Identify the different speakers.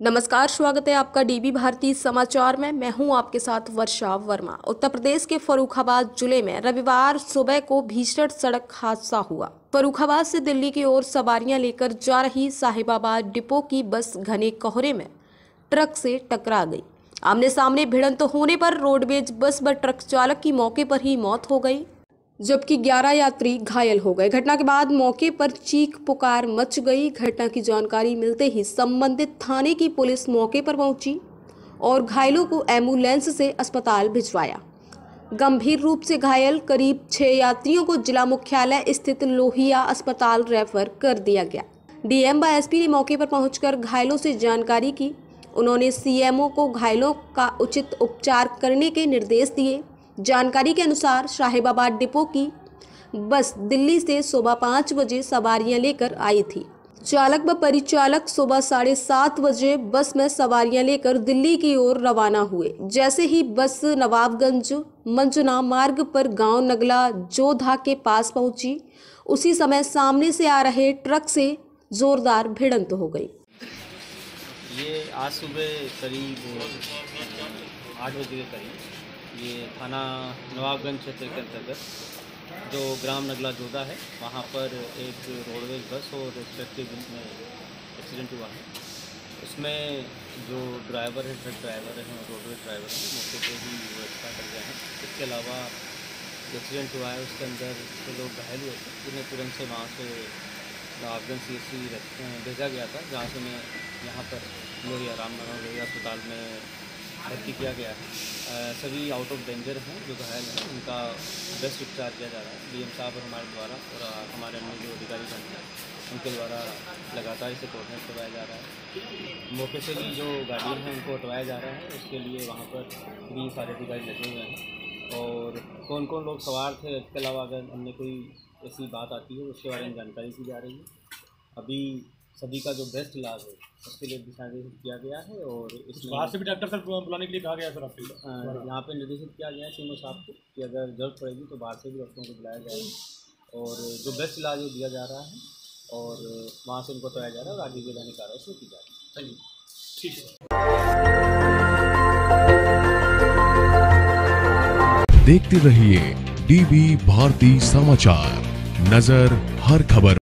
Speaker 1: नमस्कार, स्वागत है आपका डीबी भारती समाचार में। मैं हूँ आपके साथ वर्षा वर्मा। उत्तर प्रदेश के फरुखाबाद ज़िले में रविवार सुबह को भीषण सड़क हादसा हुआ। फरुखाबाद से दिल्ली की ओर सवारियाँ लेकर जा रही साहिबाबाद डिपो की बस घने कोहरे में ट्रक से टकरा गई। आमने सामने भिड़ंत होने पर रोडवेज़ बस व ट्रक चालक की मौके पर ही मौत हो गई। जबकि 11 यात्री घायल हो गए। घटना के बाद मौके पर चीख पुकार मच गई। घटना की जानकारी मिलते ही संबंधित थाने की पुलिस मौके पर पहुँची और घायलों को एंबुलेंस से अस्पताल भिजवाया। गंभीर रूप से घायल करीब छह यात्रियों को जिला मुख्यालय स्थित लोहिया अस्पताल रेफर कर दिया गया। डीएम व एसपी ने मौके पर पहुंचकर घायलों से जानकारी की। उन्होंने सीएमओ को घायलों का उचित उपचार करने के निर्देश दिए। जानकारी के अनुसार शाहिबाबाद डिपो की बस दिल्ली से सुबह पाँच बजे सवारियाँ लेकर आई थी। चालक व परिचालक सुबह साढ़े सात बजे बस में सवारियाँ लेकर दिल्ली की ओर रवाना हुए। जैसे ही बस नवाबगंज, मंजुना मार्ग पर गाँव नगला जोधा के पास पहुँची, उसी समय सामने से आ रहे ट्रक से जोरदार भिड़ंत हो गई।
Speaker 2: ये आज सुबह करीब आठ बजे के करीब ये थाना नवाबगंज क्षेत्र के अंतर्गत, जो ग्राम नगला जोधा है, वहाँ पर एक रोडवेज़ बस और ट्रक में एक्सीडेंट हुआ है। उसमें जो ड्राइवर है, ट्रक ड्राइवर है रोडवेज़ ड्राइवर हैं, मौके पर ही वो एक्सपायर कर गए हैं। इसके अलावा एक्सीडेंट हुआ है, उसके अंदर जो लोग घायल हुए थे, उन्हें तुरंत से वहाँ से नवाबगंज सी एस भेजा गया था, जहाँ से मैं यहाँ पर लोहिया, रामनगर लोहिया अस्पताल में भर्ती किया गया है। सभी आउट ऑफ़ डेंजर हैं, जो घायल हैं, उनका बेस्ट उपचार किया जा रहा है। डीएम साहब और हमारे द्वारा और हमारे अन्य जो अधिकारी बन हैं, उनके द्वारा लगातार इसे कोऑर्डिनेट करवाया जा रहा है। मौके से भी जो गार्डियन हैं, उनको हटवाया जा रहा है। उसके लिए वहाँ पर भी सारे अधिकारी लगे हुए हैं। और कौन कौन लोग सवार थे, इसके अलावा अगर अन्य कोई ऐसी बात आती है, उसके बारे में जानकारी की जा रही है। अभी सभी का जो बेस्ट इलाज है उसके लिए दिशा निर्देशित किया गया है और इसमें
Speaker 3: बाहर से भी डॉक्टर सर बुलाने के लिए कहा गया है सर आपके
Speaker 2: अ, यहाँ पे निर्देशित किया गया है सीएमओ साहब को कि अगर ज़रूरत पड़ेगी तो बाहर से भी डॉक्टरों को बुलाया जाएगा और जो बेस्ट इलाज है दिया जा रहा है और वहाँ से उनको हटाया जा रहा है और आगे की जाने कार्रवाई शुरू की जा रही है।
Speaker 3: ठीक है।
Speaker 4: देखते रहिए डीबी भारती समाचार। नज़र हर खबर।